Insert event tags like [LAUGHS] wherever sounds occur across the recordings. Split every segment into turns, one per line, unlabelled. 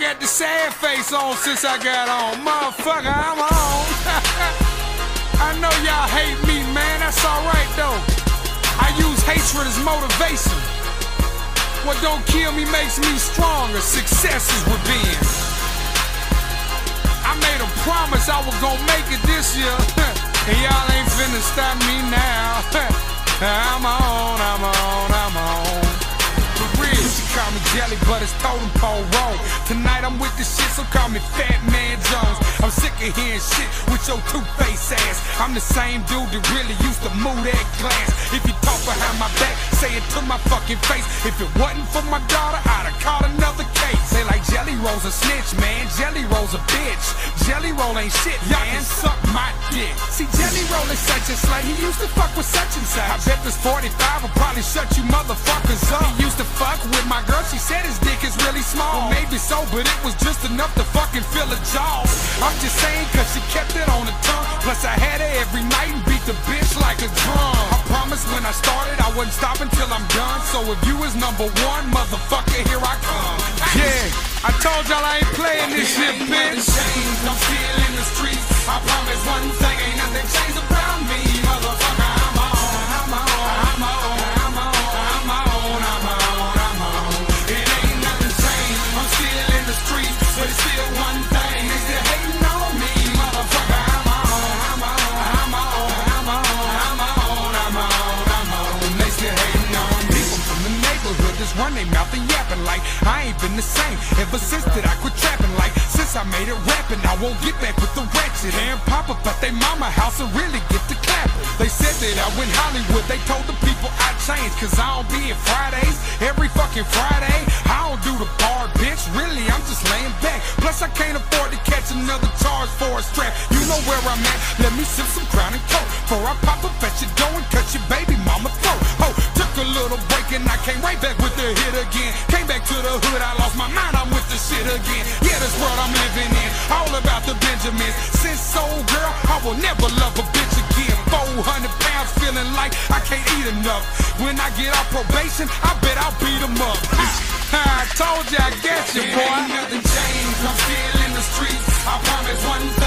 got the sad face on since I got on. Motherfucker, I'm on. [LAUGHS] I know y'all hate me, man. That's alright though. I use hatred as motivation. What don't kill me makes me stronger. Success is revenge. I made a promise I was gonna make it this year. [LAUGHS] and y'all ain't finna stop me now. [LAUGHS] I'm on, I'm on, I'm on. For real, you should call me Jelly, but it's totem pole wrong. Tonight I'm with the shit, so call me Fat Man Jones. I'm sick of hearing shit with your two-face ass. I'm the same dude that really used to move that glass. If you talk behind my back, say it to my fucking face. If it wasn't for my daughter, I'd have caught another case. They like Jelly Roll's a snitch, man. Jelly Roll's a bitch. Jelly Roll ain't shit, man. Suck my dick. See, Jelly Roll is such a slut. He used to fuck with such and such. I bet this 45 will probably shut you motherfuckers up. He used to fuck with my girl. She said his dick is really small. Well, maybe so, but it was just enough to fucking fill a jaw. I'm just saying, cause she kept it on the tongue. Plus, I had her every night and beat the bitch like a drum. I promised when I started, I wouldn't stop until I'm done. So if you is number one, motherfucker, here I come. Yeah, I told y'all I ain't playing this shit, bitch. I'm still in the streets. I promise one thing, ain't nothing changed run their mouth and yapping like I ain't been the same ever since that I quit trapping. Like since I made it rapping, I won't get back with the ratchet and pop up at they mama house and really get the clapping. They said that I went Hollywood. They told the people I changed cause I don't be in Fridays every fucking Friday. I don't do the bar, bitch. Really, I'm just laying back. Plus, I can't afford to catch another charge for a strap. You know where I'm at. Let me sip some crown again. Came back to the hood, I lost my mind. I'm with the shit again. Yeah, this world I'm living in, all about the Benjamins. Since soul girl, I will never love a bitch again. 400 pounds, feeling like I can't eat enough. When I get off probation, I bet I'll beat 'em up. I told you I get you, boy. Ain't nothing changed, I'm still in the streets. I promise one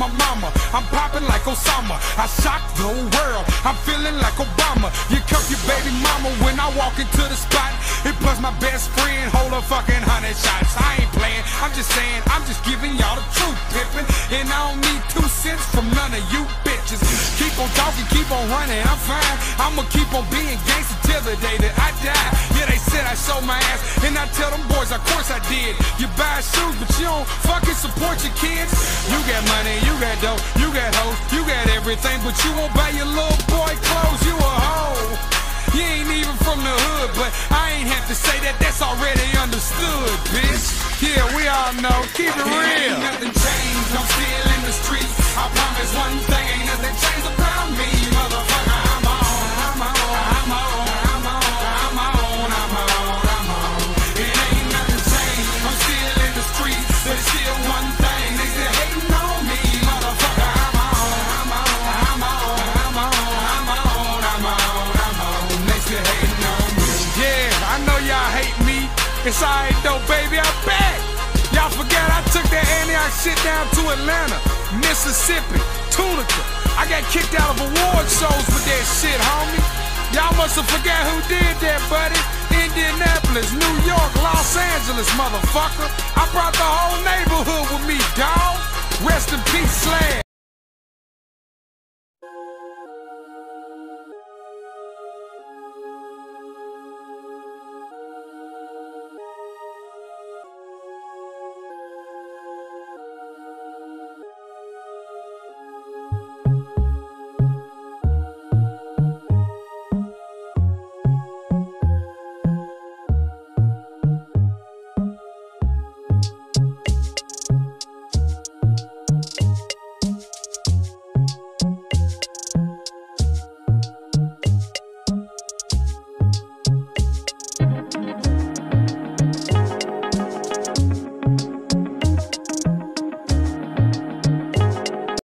my mama. I'm popping like Osama. I shocked the world. I'm feeling like Obama. You cuff your baby mama when I walk into the spot. It plus my best friend hold a fucking hundred shots. I ain't playing. I'm just saying. I'm just giving y'all the truth, pippin'. And I don't need two cents from none of you bitches. Keep on talking, keep on running. I'm fine. I'ma keep on being gangster till the day that I die. Yeah, they said I showed my ass, and I tell them boys, of course I did. You buy shoes, but you don't fucking support your kids. You got money, you got dough, you got hoes, you got everything, but you won't buy your little boy clothes. You a hoe. You ain't even from the hood, but I ain't have to say that. That's already understood, bitch. Yeah, we all know. Keep it real. Ain't nothing changed. I'm still in the streets. I promise one thing, ain't nothing It's alright though, baby. I bet. Y'all forget I took that Antioch shit down to Atlanta, Mississippi, Tunica. I got kicked out of award shows with that shit, homie. Y'all must have forgot who did that, buddy. Indianapolis, New York, Los Angeles, motherfucker. I